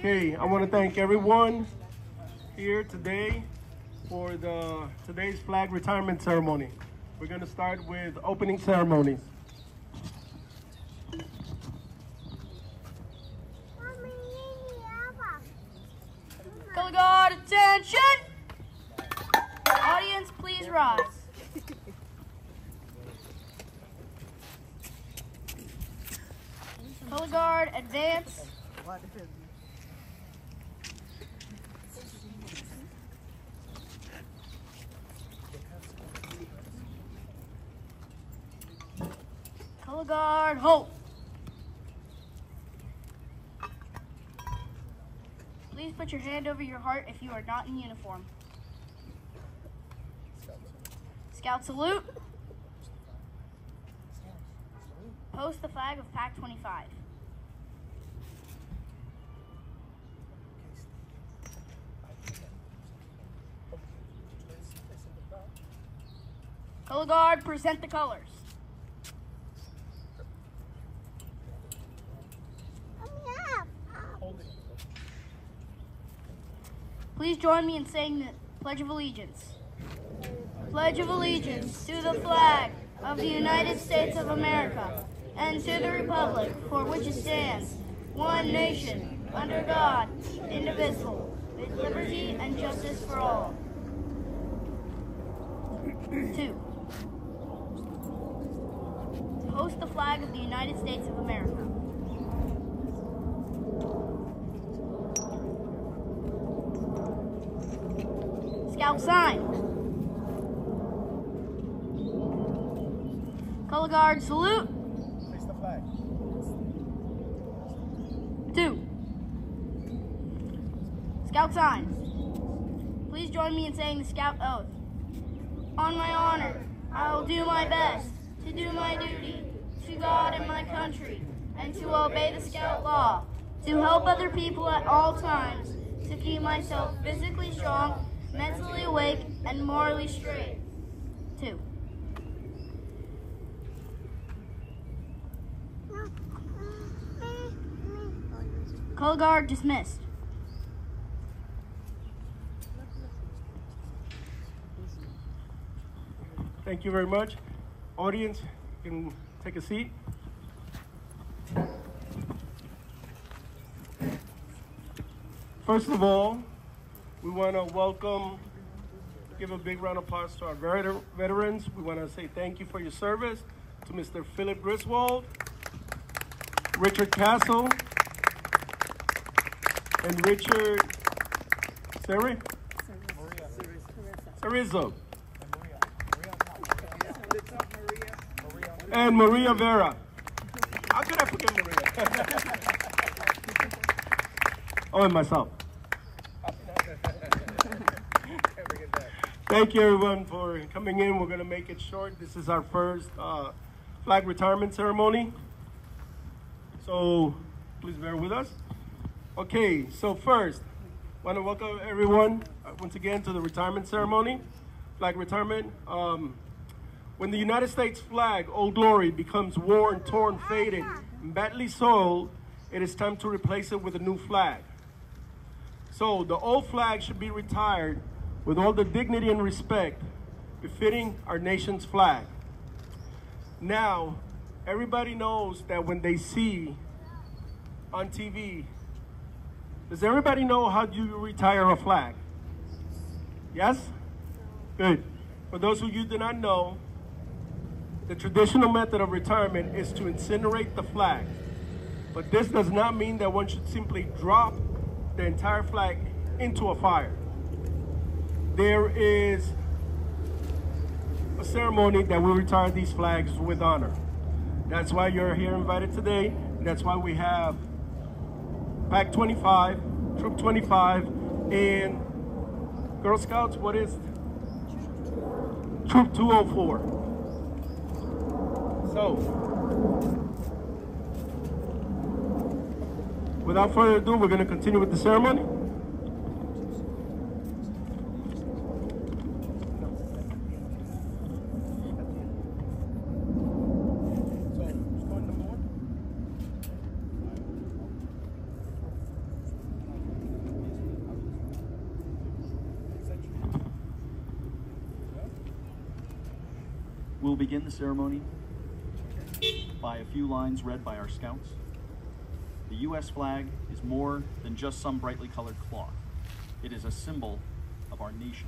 Okay, I want to thank everyone here today for the today's flag retirement ceremony. We're going to start with opening ceremonies. Color guard, attention! Audience, please rise. Color guard, advance. Color guard, halt. Please put your hand over your heart if you are not in uniform. Scout salute. Post the flag of Pack 25. Color guard, present the colors. Please join me in saying the Pledge of Allegiance. Pledge of Allegiance to the flag of the United States of America and to the republic for which it stands, one nation, under God, indivisible, with liberty and justice for all. Two. Host the flag of the United States of America. Scout sign. Color guard salute. Face the flag. Two. Scout sign. Please join me in saying the scout oath. On my honor, I will do my best to do my duty to God and my country, and to obey the scout law, to help other people at all times, to keep myself physically strong, mentally awake, and morally straight. Two. Color guard dismissed. Thank you very much. Audience, you can take a seat. First of all, we want to welcome, give a big round of applause to our veter- veterans. We want to say thank you for your service to Mr. Philip Griswold, Richard Castle, and Richard Seri? Cerizzo. and Maria Vera. How could I forget Maria? oh, and myself. Thank you, everyone, for coming in. We're going to make it short. This is our first uh, flag retirement ceremony. So please bear with us. Okay, so first, want to welcome everyone uh, once again to the retirement ceremony, flag retirement. Um, when the United States flag, Old Glory, becomes worn, torn, faded, and badly soiled, it is time to replace it with a new flag. So the old flag should be retired with all the dignity and respect befitting our nation's flag. Now, everybody knows that when they see on TV, does everybody know how you retire a flag? Yes? Good. For those of you do not know, the traditional method of retirement is to incinerate the flag. But this does not mean that one should simply drop the entire flag into a fire. There is a ceremony that will retire these flags with honor. That's why you're here invited today. That's why we have Pack 25, Troop 25, and Girl Scouts, what is Troop 204. So, without further ado, we're going to continue with the ceremony. Begin the ceremony by a few lines read by our scouts. The U.S. flag is more than just some brightly colored cloth. It is a symbol of our nation.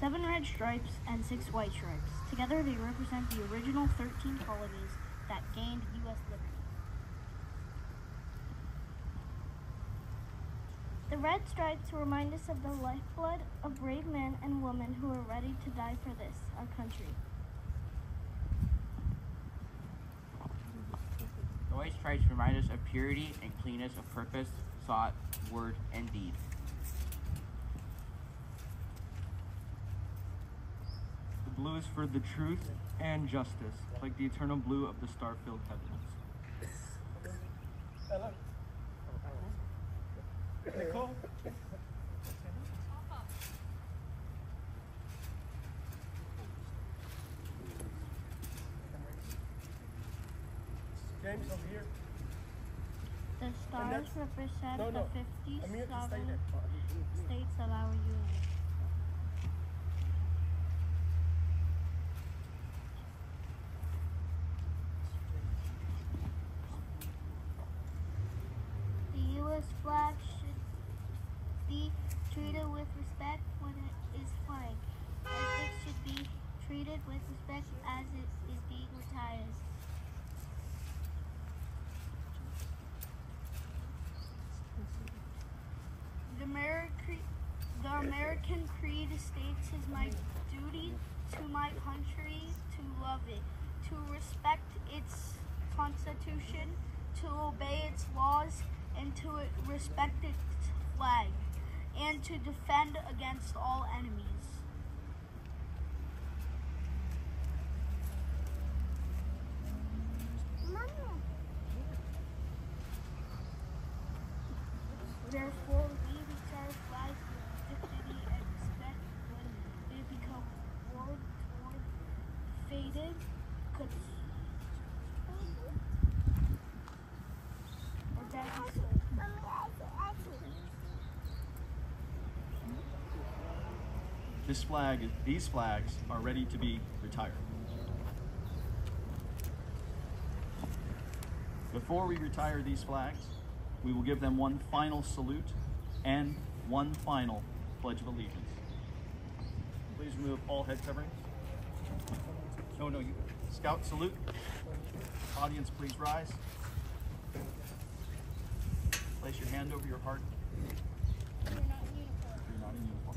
Seven red stripes and six white stripes. Together they represent the original 13 colonies that gained U.S. liberty. The red stripes remind us of the lifeblood of brave men and women who are ready to die for this, our country. The white stripes remind us of purity and cleanness of purpose, thought, word, and deed. The blue is for the truth and justice, like the eternal blue of the star-filled heavens. Nicole? James, over here. The stars represent no, no. the 50 I'm here to stay sovereign states of our union. The U.S. flag should be with respect when it is flying, and it should be treated with respect as it is being retired. The American, the American Creed states is my duty to my country to love it, to respect its constitution, to obey its laws, and to respect its flag, and to defend against all enemies. Therefore, we return flags with dignity and respect when they become worn, torn, faded, cons- or badly soiled. This flag, these flags are ready to be retired. Before we retire these flags, we will give them one final salute and one final Pledge of Allegiance. Please remove all head coverings. No, no, you, Scout salute. Audience, please rise. Place your hand over your heart. You're not in uniform.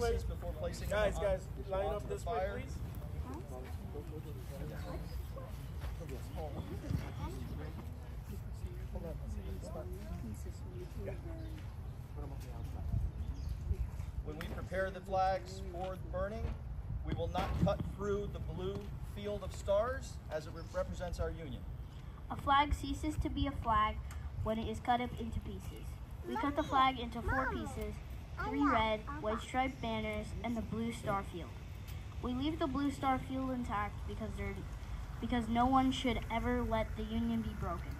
way. before placing Guys, on, guys, line up the this way, fire. please. When we prepare the flags for burning, we will not cut through the blue field of stars as it represents our union. A flag ceases to be a flag when it is cut up into pieces. We cut the flag into four pieces three red, white striped banners, and the blue star field. We leave the blue star field intact because, because no one should ever let the Union be broken.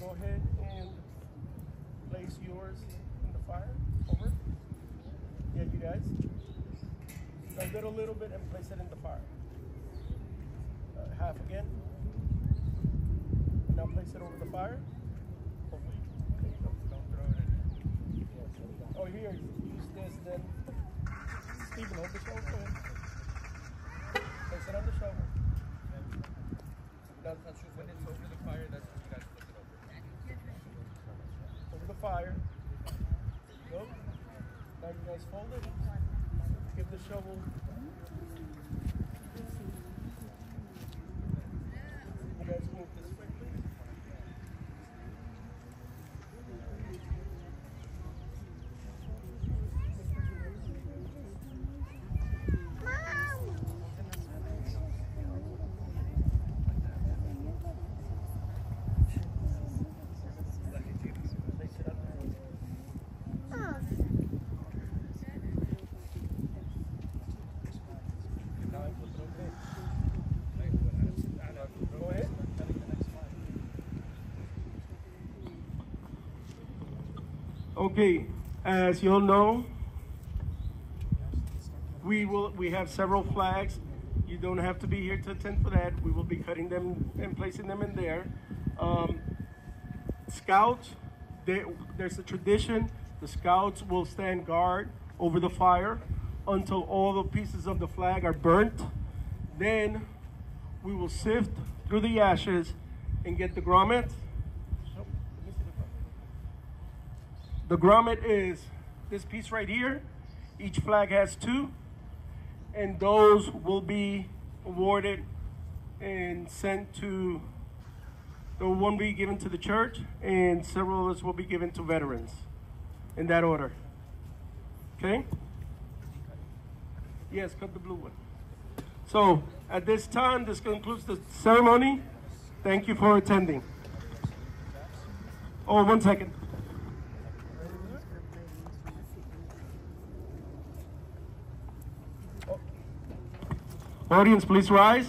go ahead and place yours in the fire. Over. Yeah, you guys. So get a little bit and place it in the fire. Uh, half again. Now place it over the fire. Oh, here, use this then. Stephen, hold the shovel. Place it on the shovel. That's when it's over the fire, that's fire. Go. Now you guys fold it. Give the shovel. You guys move this way, please. Place it up there. Now I put it over there. Go ahead. Okay, as you all know, we will we have several flags. You don't have to be here to attend for that. We will be cutting them and placing them in there. Um, scouts, they, there's a tradition. The scouts will stand guard over the fire until all the pieces of the flag are burnt. Then we will sift through the ashes and get the grommet. The grommet is this piece right here. Each flag has two, and those will be awarded and sent to the one be given to the church, and several of us will be given to veterans in that order. Okay? Yes, cut the blue one. So at this time, this concludes the ceremony. Thank you for attending. Oh, one second. Audience, please rise.